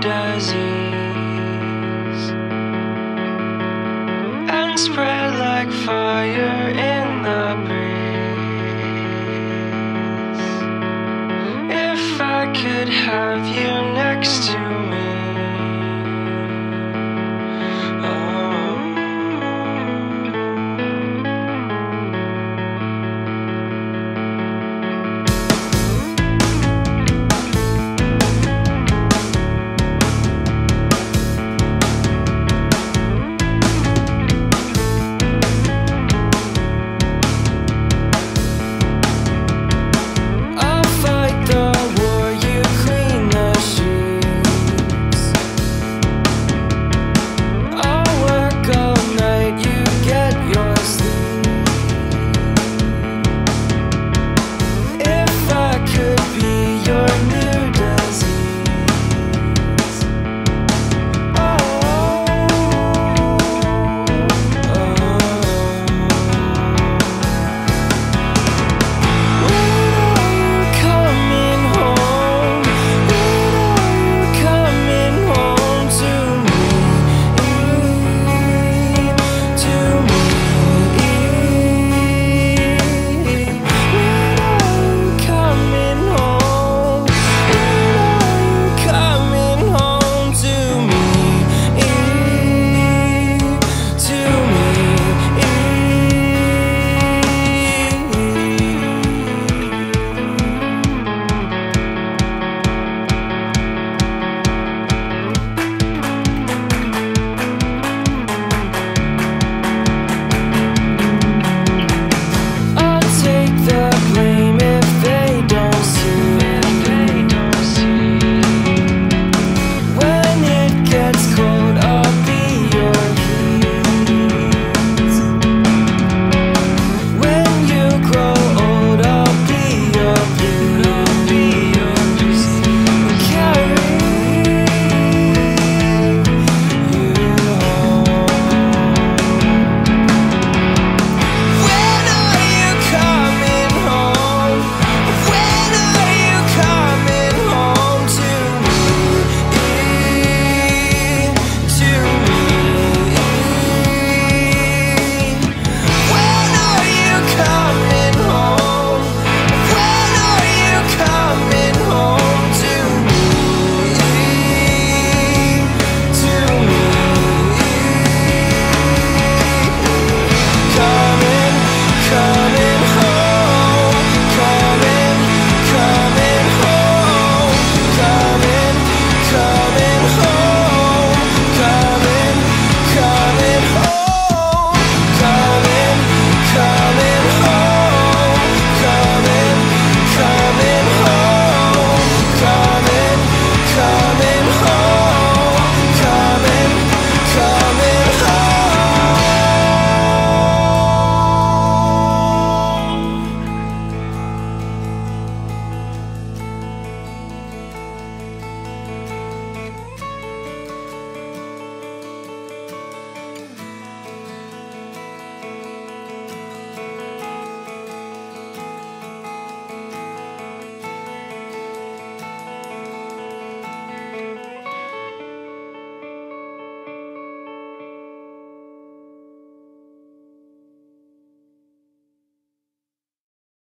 does he?